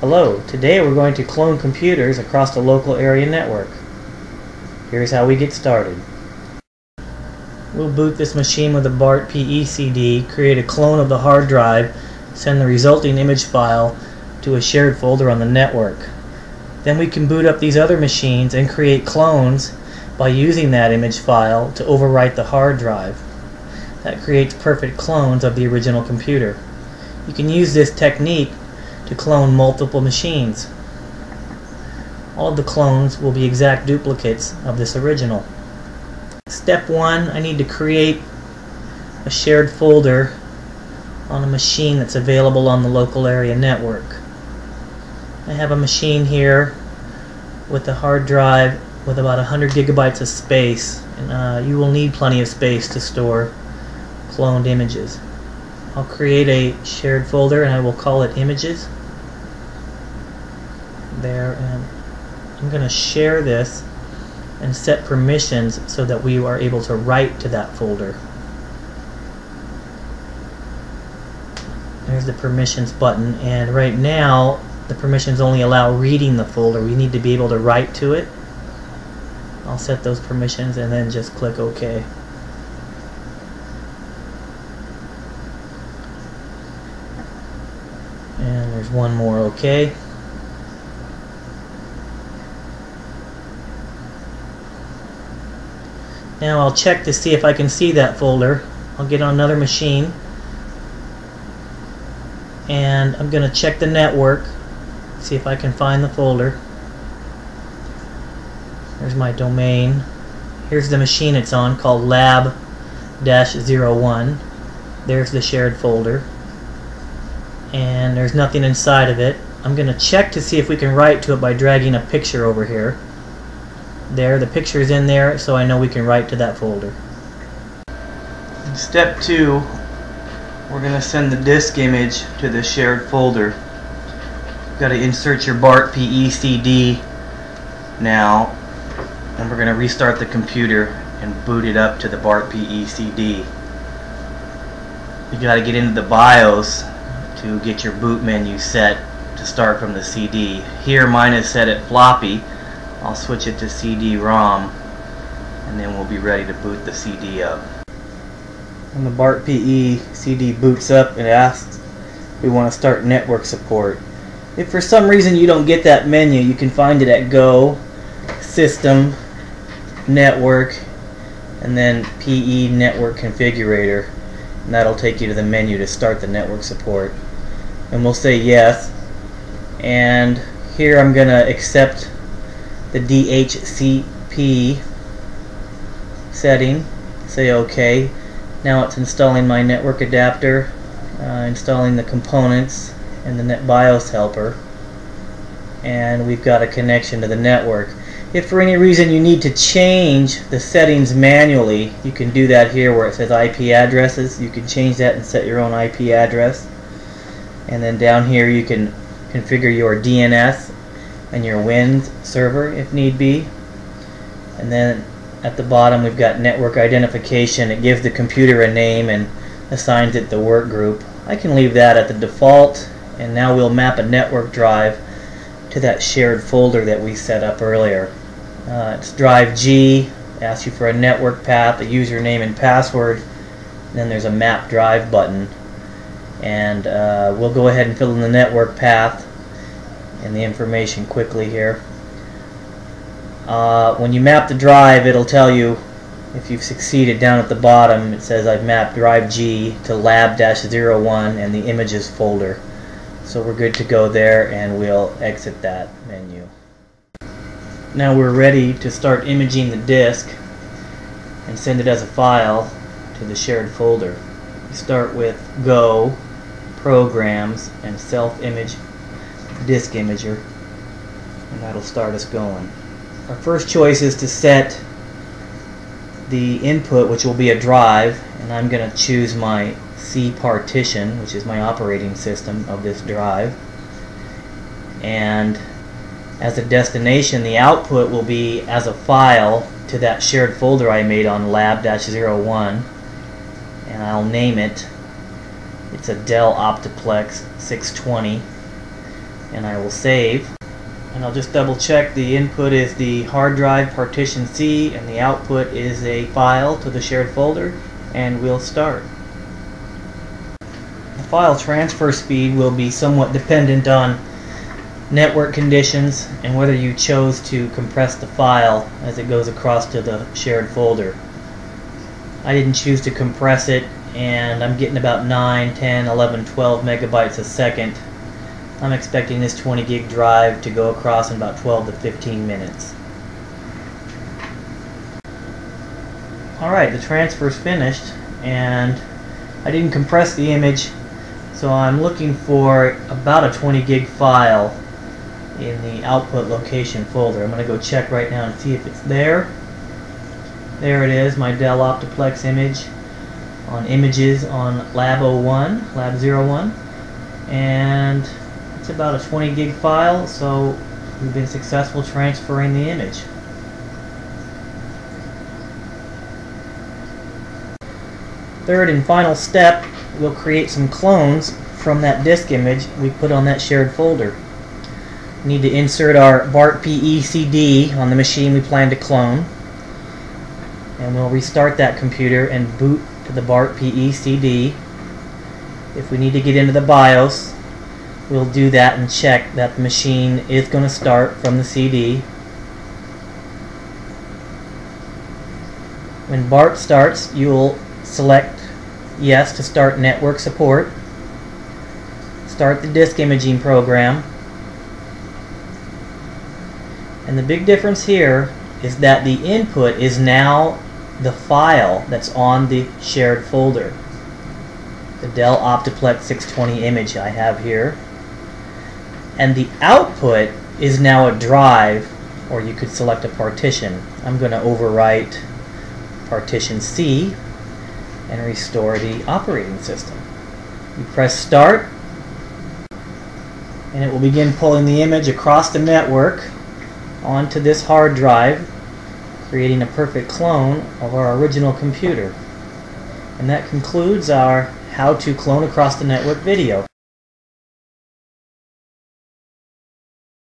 Hello, today we're going to clone computers across the local area network. Here's how we get started. We'll boot this machine with a BART PE CD, create a clone of the hard drive, send the resulting image file to a shared folder on the network. Then we can boot up these other machines and create clones by using that image file to overwrite the hard drive. That creates perfect clones of the original computer. You can use this technique to clone multiple machines. All the clones will be exact duplicates of this original. Step 1, I need to create a shared folder on a machine that's available on the local area network. I have a machine here with a hard drive with about 100 gigabytes of space and uh, you will need plenty of space to store cloned images. I'll create a shared folder and I will call it images there and I'm going to share this and set permissions so that we are able to write to that folder. There's the permissions button and right now the permissions only allow reading the folder. We need to be able to write to it. I'll set those permissions and then just click OK. And there's one more OK. Now I'll check to see if I can see that folder. I'll get on another machine. And I'm going to check the network see if I can find the folder. There's my domain. Here's the machine it's on called lab-01 there's the shared folder and there's nothing inside of it I'm going to check to see if we can write to it by dragging a picture over here there the picture is in there so I know we can write to that folder step two we're going to send the disk image to the shared folder. You've got to insert your BART PE CD now, and we're going to restart the computer and boot it up to the BART PE CD. You got to get into the BIOS to get your boot menu set to start from the CD. Here mine is set at floppy. I'll switch it to CD-ROM and then we'll be ready to boot the CD up. When the BART PE CD boots up, it asks if we want to start network support. If for some reason you don't get that menu, you can find it at Go, System, Network, and then PE Network Configurator. And that'll take you to the menu to start the network support. And we'll say yes. And here I'm going to accept the DHCP setting. Say OK. Now it's installing my network adapter, uh, installing the components and the NetBIOS helper, and we've got a connection to the network. If for any reason you need to change the settings manually, you can do that here where it says IP addresses. You can change that and set your own IP address. And then down here you can configure your DNS and your WINS server if need be. And then at the bottom we've got network identification. It gives the computer a name and assigns it the work group. I can leave that at the default and now we'll map a network drive to that shared folder that we set up earlier. Uh, it's drive G, asks you for a network path, a username and password, and then there's a map drive button. And uh, we'll go ahead and fill in the network path and the information quickly here. Uh, when you map the drive, it'll tell you if you've succeeded down at the bottom. It says I've mapped drive G to lab-01 and the images folder. So we're good to go there and we'll exit that menu. Now we're ready to start imaging the disk and send it as a file to the shared folder. We start with Go, Programs, and Self-Image Disk Imager and that'll start us going. Our first choice is to set the input, which will be a drive, and I'm going to choose my C partition, which is my operating system of this drive. And as a destination, the output will be as a file to that shared folder I made on lab-01, and I'll name it. It's a Dell Optiplex 620 and I will save. And I'll just double check the input is the hard drive partition C and the output is a file to the shared folder and we'll start. The file transfer speed will be somewhat dependent on network conditions and whether you chose to compress the file as it goes across to the shared folder. I didn't choose to compress it and I'm getting about 9, 10, 11, 12 megabytes a second. I'm expecting this 20 gig drive to go across in about 12 to 15 minutes. Alright, the transfer is finished and I didn't compress the image so I'm looking for about a 20 gig file in the output location folder. I'm going to go check right now and see if it's there. There it is, my Dell Optiplex image on images on Lab 01, Lab 01. And it's about a 20 gig file, so we've been successful transferring the image. Third and final step, we'll create some clones from that disk image we put on that shared folder. We need to insert our BART PE CD on the machine we plan to clone. And we'll restart that computer and boot to the BART PE CD. If we need to get into the BIOS, we'll do that and check that the machine is going to start from the CD. When BART starts, you'll select yes to start network support. Start the disk imaging program. And the big difference here is that the input is now the file that's on the shared folder. The Dell Optiplex 620 image I have here. And the output is now a drive, or you could select a partition. I'm going to overwrite partition C and restore the operating system. You press start, and it will begin pulling the image across the network onto this hard drive, creating a perfect clone of our original computer. And that concludes our how to clone across the network video.